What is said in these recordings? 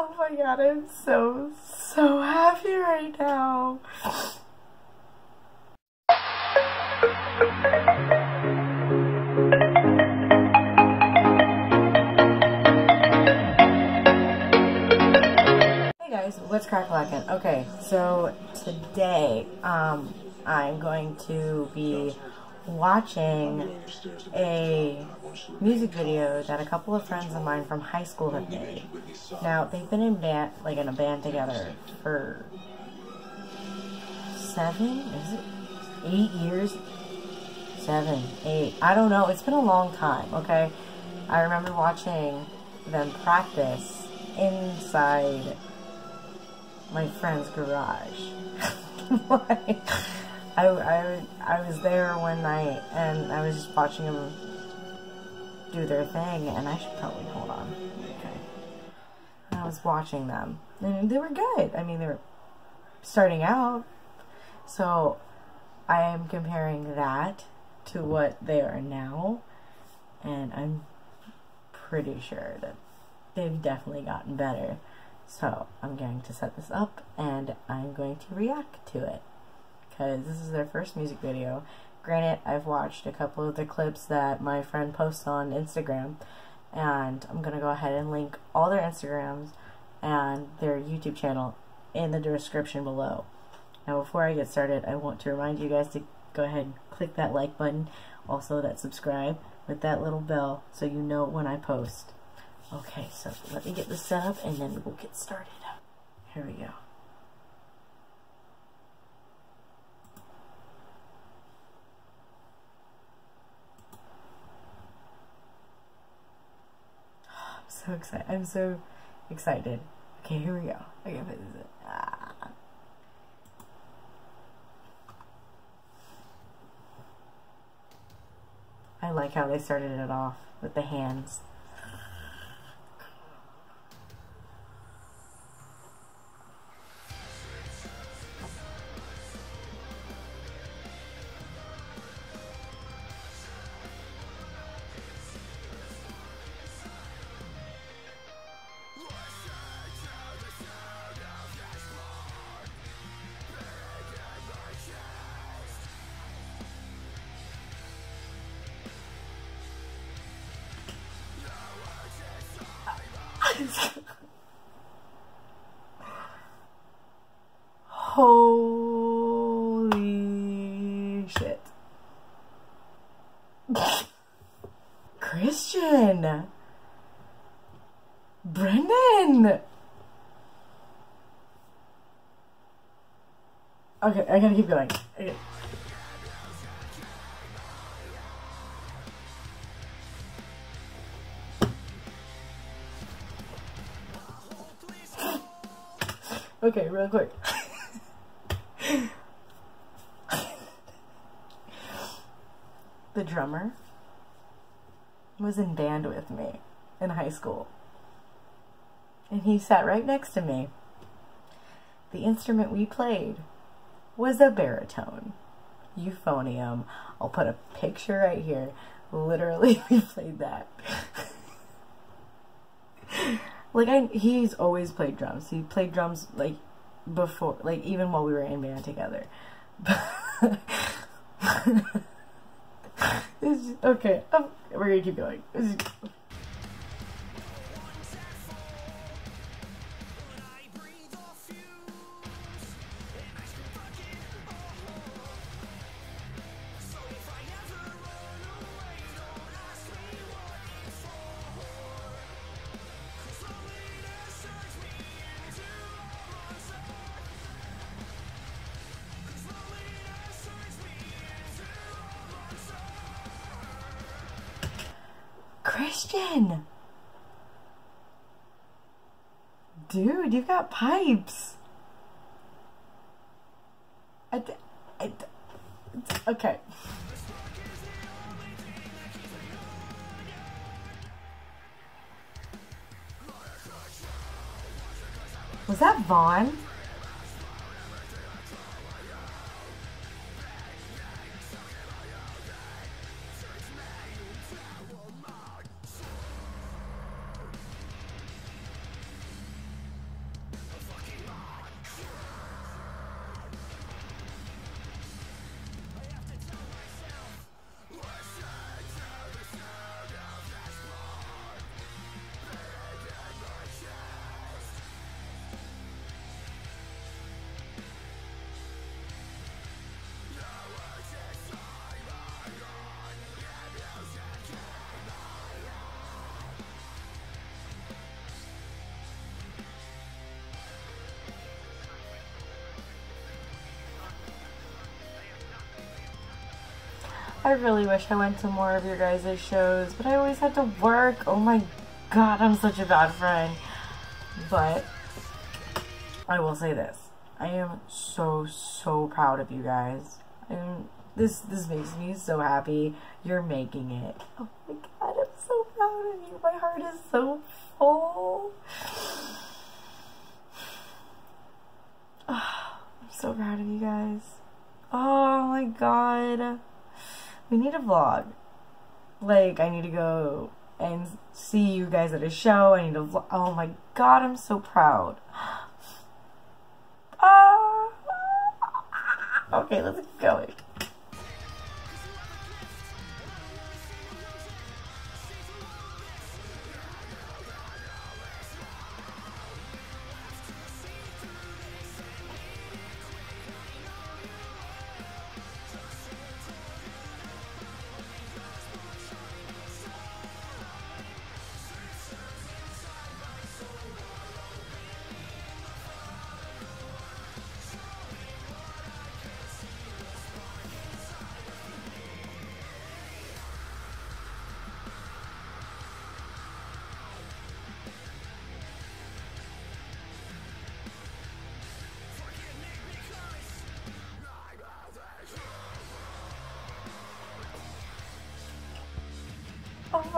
Oh my god, I'm so, so happy right now. Hey guys, lacking? Okay, so today, um, I'm going to be watching a music video that a couple of friends of mine from high school have made. Now, they've been in band, like in a band together for seven, is it? Eight years? Seven, eight, I don't know, it's been a long time, okay? I remember watching them practice inside my friend's garage. like, I, I, I was there one night and I was just watching them do their thing and I should probably hold on. Okay. I was watching them and they were good. I mean, they were starting out. So I am comparing that to what they are now and I'm pretty sure that they've definitely gotten better. So I'm going to set this up and I'm going to react to it because this is their first music video. Granted, I've watched a couple of the clips that my friend posts on Instagram and I'm going to go ahead and link all their Instagrams and their YouTube channel in the description below. Now before I get started, I want to remind you guys to go ahead and click that like button, also that subscribe with that little bell so you know when I post. Okay, so let me get this set up and then we'll get started. Here we go. So excited. I'm so excited. Okay, here we go. Okay, this is it. Ah. I like how they started it off with the hands. Holy shit. Christian! Brendan! Okay, I gotta keep going. Okay. Okay, real quick. the drummer was in band with me in high school. And he sat right next to me. The instrument we played was a baritone. Euphonium. I'll put a picture right here. Literally, we played that. like I, he's always played drums. He played drums like before, like even while we were in band together. okay, um, we're gonna keep going. Christian! Dude, you've got pipes. Okay. Was that Vaughn? I really wish I went to more of your guys' shows, but I always had to work. Oh my god, I'm such a bad friend. But I will say this. I am so, so proud of you guys. And this this makes me so happy. You're making it. Oh my god, I'm so proud of you. My heart is so full. Oh, I'm so proud of you guys. Oh my god. We need a vlog. Like, I need to go and see you guys at a show. I need to vlog. Oh my god, I'm so proud. Ah. Okay, let's keep going.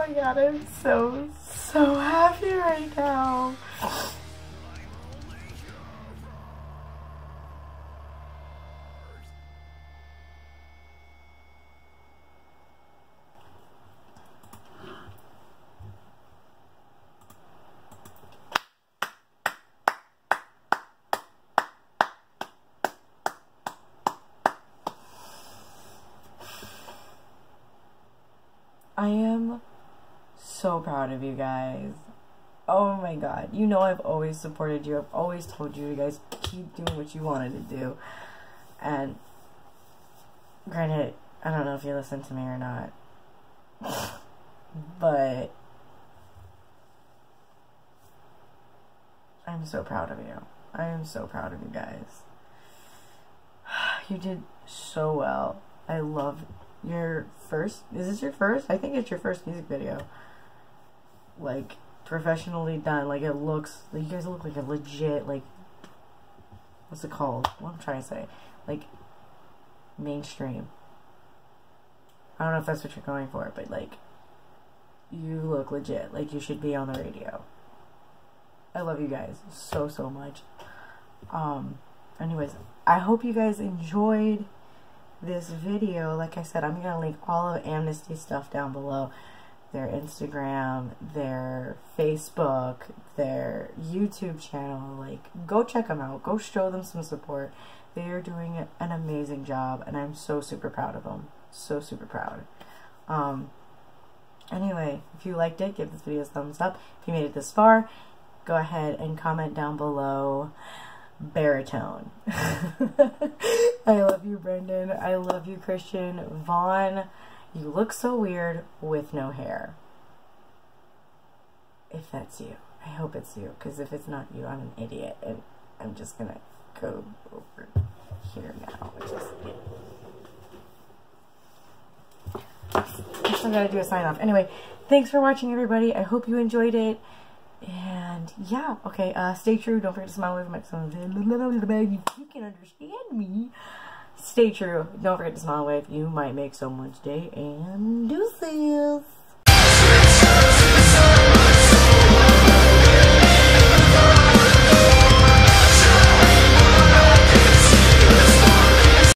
My god, I'm so, so happy right now. I am so proud of you guys. Oh my god. You know I've always supported you. I've always told you you guys keep doing what you wanted to do. And granted, I don't know if you listen to me or not. but I'm so proud of you. I am so proud of you guys. You did so well. I love your first is this your first i think it's your first music video like professionally done. Like it looks like you guys look like a legit like what's it called? What i'm trying to say. Like mainstream. I don't know if that's what you're going for but like you look legit. Like you should be on the radio. I love you guys so so much. Um anyways i hope you guys enjoyed this video, like I said, I'm to link all of Amnesty stuff down below. Their Instagram, their Facebook, their YouTube channel. Like, go check them out. Go show them some support. They are doing an amazing job, and I'm so super proud of them. So super proud. Um, anyway, if you liked it, give this video a thumbs up. If you made it this far, go ahead and comment down below baritone. I love you, Brendan. I love you, Christian. Vaughn, you look so weird with no hair. If that's you. I hope it's you, because if it's not you, I'm an idiot, and I'm just gonna go over here now. Just, I still gotta do a sign off. Anyway, thanks for watching, everybody. I hope you enjoyed it. And yeah, okay, uh, stay true. Don't forget to smile with my son. You can understand me. Stay true. Don't forget to smile wave. You might make someone's day. And deuces.